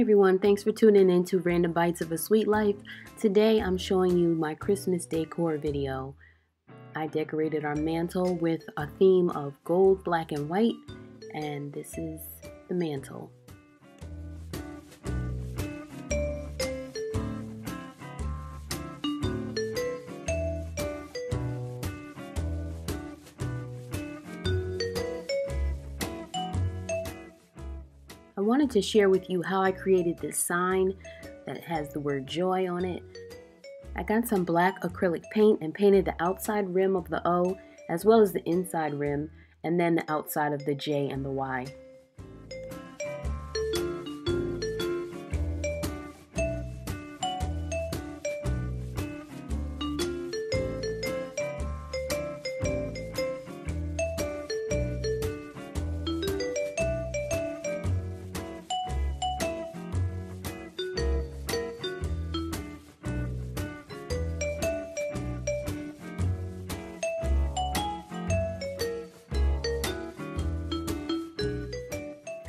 everyone, thanks for tuning in to Random Bites of a Sweet Life. Today I'm showing you my Christmas decor video. I decorated our mantle with a theme of gold, black, and white, and this is the mantle. I wanted to share with you how I created this sign that has the word joy on it. I got some black acrylic paint and painted the outside rim of the O as well as the inside rim and then the outside of the J and the Y.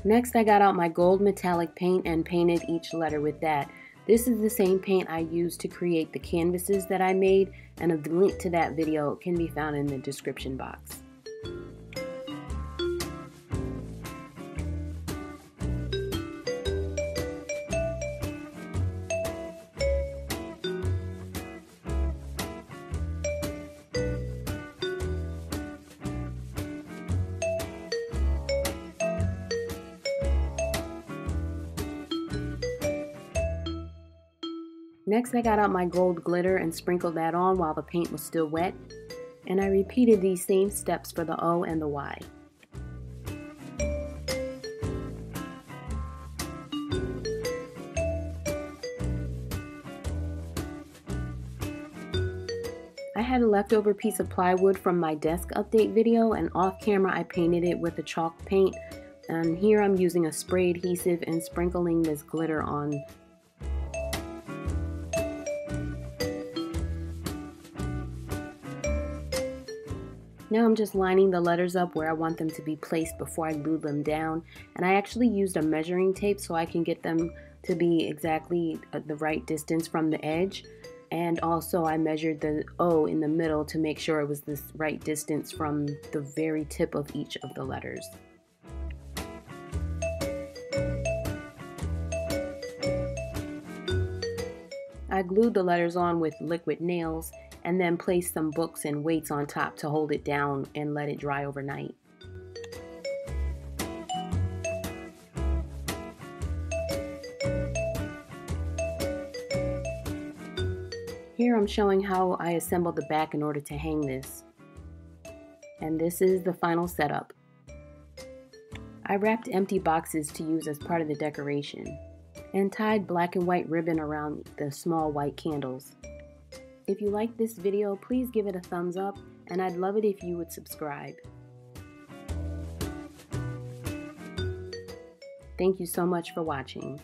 Next I got out my gold metallic paint and painted each letter with that. This is the same paint I used to create the canvases that I made and a link to that video can be found in the description box. Next I got out my gold glitter and sprinkled that on while the paint was still wet. And I repeated these same steps for the O and the Y. I had a leftover piece of plywood from my desk update video and off camera I painted it with a chalk paint and here I'm using a spray adhesive and sprinkling this glitter on Now I'm just lining the letters up where I want them to be placed before I glue them down. And I actually used a measuring tape so I can get them to be exactly uh, the right distance from the edge. And also I measured the O in the middle to make sure it was the right distance from the very tip of each of the letters. I glued the letters on with liquid nails and then placed some books and weights on top to hold it down and let it dry overnight. Here I'm showing how I assembled the back in order to hang this. And this is the final setup. I wrapped empty boxes to use as part of the decoration and tied black and white ribbon around the small white candles. If you like this video, please give it a thumbs up, and I'd love it if you would subscribe. Thank you so much for watching.